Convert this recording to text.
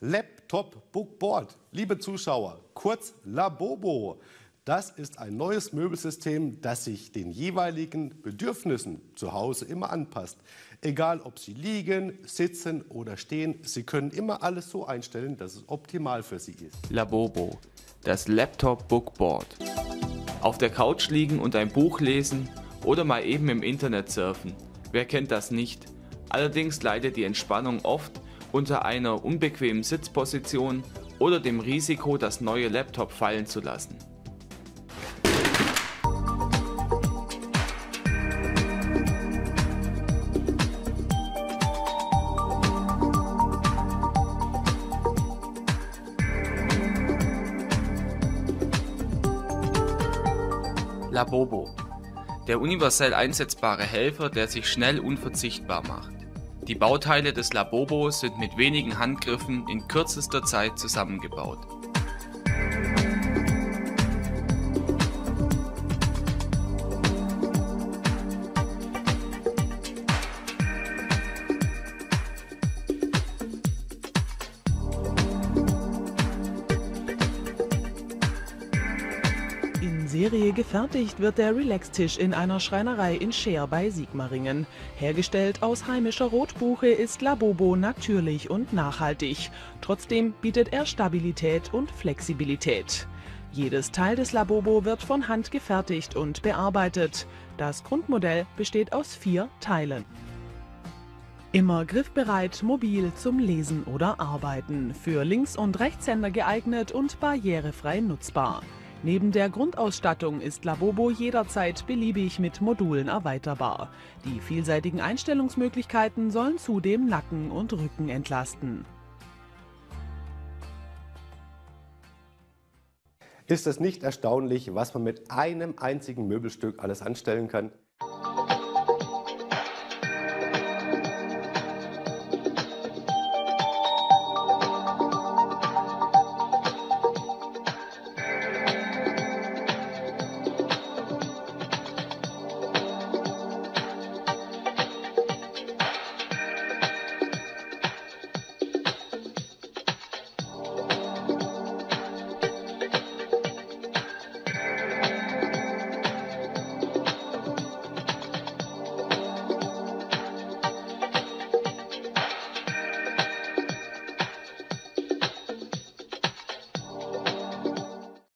Laptop Bookboard. Liebe Zuschauer, kurz Labobo. Das ist ein neues Möbelsystem, das sich den jeweiligen Bedürfnissen zu Hause immer anpasst. Egal, ob Sie liegen, sitzen oder stehen, Sie können immer alles so einstellen, dass es optimal für Sie ist. Labobo, das Laptop Bookboard. Auf der Couch liegen und ein Buch lesen oder mal eben im Internet surfen. Wer kennt das nicht? Allerdings leidet die Entspannung oft unter einer unbequemen Sitzposition oder dem Risiko, das neue Laptop fallen zu lassen. Labobo. Der universell einsetzbare Helfer, der sich schnell unverzichtbar macht. Die Bauteile des Labobo sind mit wenigen Handgriffen in kürzester Zeit zusammengebaut. Serie gefertigt wird der Relax-Tisch in einer Schreinerei in Scheer bei Sigmaringen. Hergestellt aus heimischer Rotbuche ist Labobo natürlich und nachhaltig. Trotzdem bietet er Stabilität und Flexibilität. Jedes Teil des Labobo wird von Hand gefertigt und bearbeitet. Das Grundmodell besteht aus vier Teilen. Immer griffbereit, mobil zum Lesen oder Arbeiten, für Links- und Rechtshänder geeignet und barrierefrei nutzbar. Neben der Grundausstattung ist Labobo jederzeit beliebig mit Modulen erweiterbar. Die vielseitigen Einstellungsmöglichkeiten sollen zudem Nacken und Rücken entlasten. Ist es nicht erstaunlich, was man mit einem einzigen Möbelstück alles anstellen kann?